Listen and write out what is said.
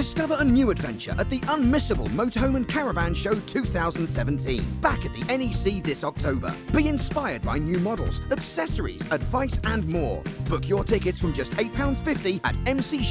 Discover a new adventure at the unmissable Motorhome and Caravan Show 2017. Back at the NEC this October. Be inspired by new models, accessories, advice, and more. Book your tickets from just £8.50 at mcshow.co.uk.